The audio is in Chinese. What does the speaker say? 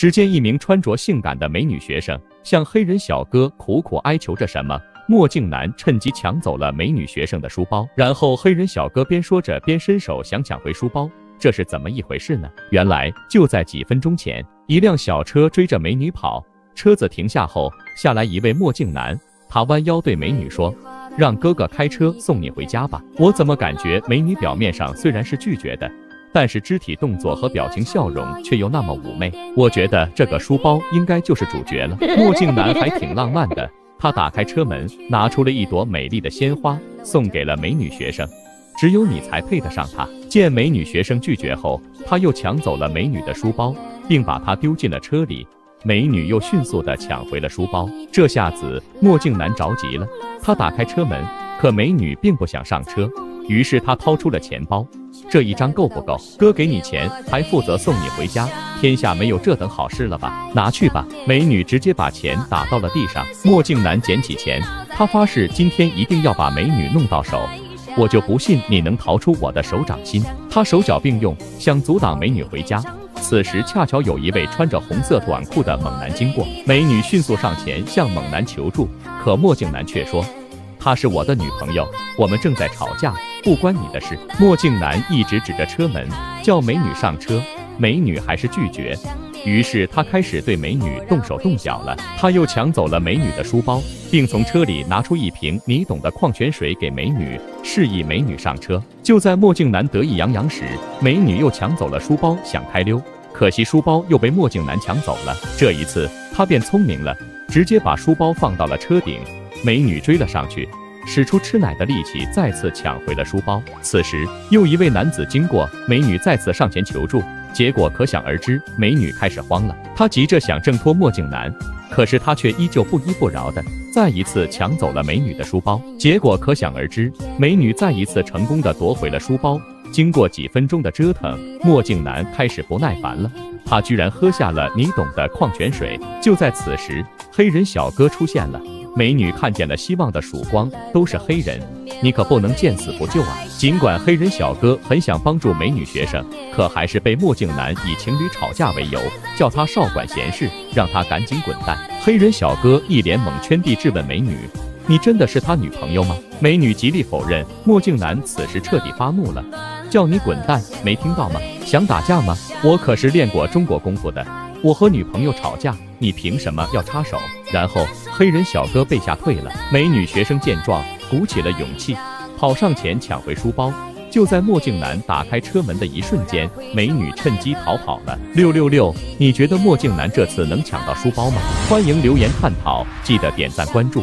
只见一名穿着性感的美女学生向黑人小哥苦苦哀求着什么。墨镜男趁机抢走了美女学生的书包，然后黑人小哥边说着边伸手想抢回书包，这是怎么一回事呢？原来就在几分钟前，一辆小车追着美女跑，车子停下后下来一位墨镜男，他弯腰对美女说：“让哥哥开车送你回家吧。”我怎么感觉美女表面上虽然是拒绝的，但是肢体动作和表情笑容却又那么妩媚？我觉得这个书包应该就是主角了。墨镜男还挺浪漫的。他打开车门，拿出了一朵美丽的鲜花，送给了美女学生。只有你才配得上他。见美女学生拒绝后，他又抢走了美女的书包，并把它丢进了车里。美女又迅速地抢回了书包。这下子墨镜男着急了，他打开车门，可美女并不想上车。于是他掏出了钱包，这一张够不够？哥给你钱，还负责送你回家，天下没有这等好事了吧？拿去吧。美女直接把钱打到了地上。墨镜男捡起钱，他发誓今天一定要把美女弄到手，我就不信你能逃出我的手掌心。他手脚并用，想阻挡美女回家。此时恰巧有一位穿着红色短裤的猛男经过，美女迅速上前向猛男求助，可墨镜男却说。她是我的女朋友，我们正在吵架，不关你的事。墨镜男一直指着车门叫美女上车，美女还是拒绝。于是他开始对美女动手动脚了。他又抢走了美女的书包，并从车里拿出一瓶你懂的矿泉水给美女，示意美女上车。就在墨镜男得意洋洋时，美女又抢走了书包，想开溜，可惜书包又被墨镜男抢走了。这一次他变聪明了，直接把书包放到了车顶。美女追了上去，使出吃奶的力气，再次抢回了书包。此时，又一位男子经过，美女再次上前求助，结果可想而知，美女开始慌了。她急着想挣脱墨镜男，可是他却依旧不依不饶的再一次抢走了美女的书包。结果可想而知，美女再一次成功的夺回了书包。经过几分钟的折腾，墨镜男开始不耐烦了，他居然喝下了你懂的矿泉水。就在此时，黑人小哥出现了。美女看见了希望的曙光，都是黑人，你可不能见死不救啊！尽管黑人小哥很想帮助美女学生，可还是被墨镜男以情侣吵架为由，叫他少管闲事，让他赶紧滚蛋。黑人小哥一脸懵圈地质问美女：“你真的是他女朋友吗？”美女极力否认。墨镜男此时彻底发怒了：“叫你滚蛋，没听到吗？想打架吗？我可是练过中国功夫的。”我和女朋友吵架，你凭什么要插手？然后黑人小哥被吓退了。美女学生见状，鼓起了勇气，跑上前抢回书包。就在墨镜男打开车门的一瞬间，美女趁机逃跑了。六六六，你觉得墨镜男这次能抢到书包吗？欢迎留言探讨，记得点赞关注。